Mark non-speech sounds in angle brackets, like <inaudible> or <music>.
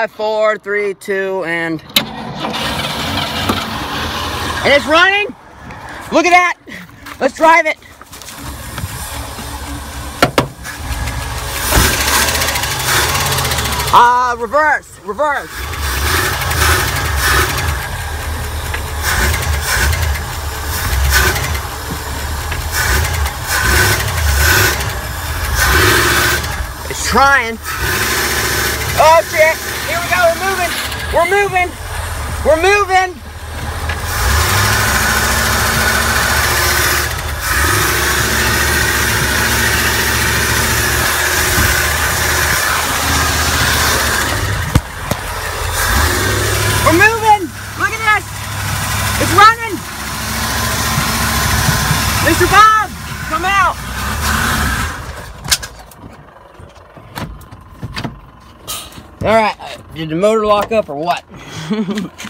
Five, four, three, two, and and it's running. Look at that. Let's drive it. Uh, reverse, reverse. It's trying. Oh shit! Moving. We're moving. We're moving. We're moving. Look at this. It's running. Mr. Bob, All right. Did the motor lock up or what? <laughs>